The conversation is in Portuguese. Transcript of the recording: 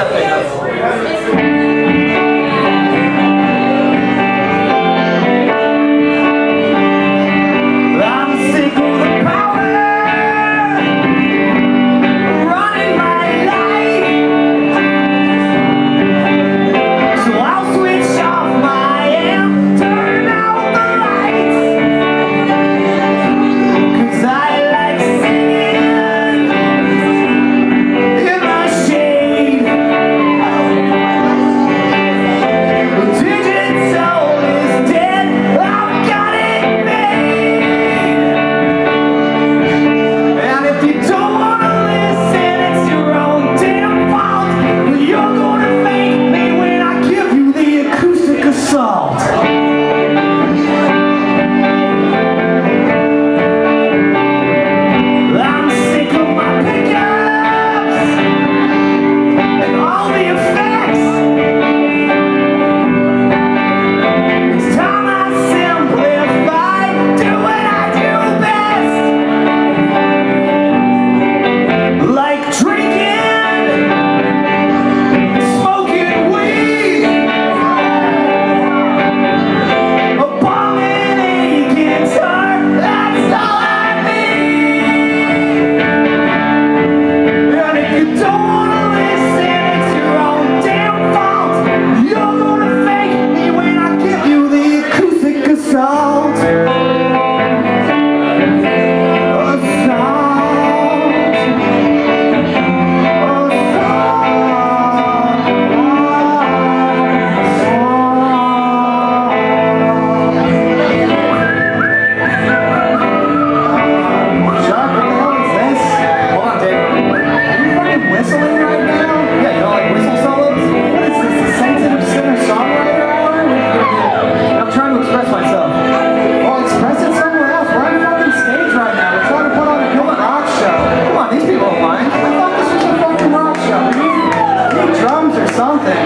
Amém. Something.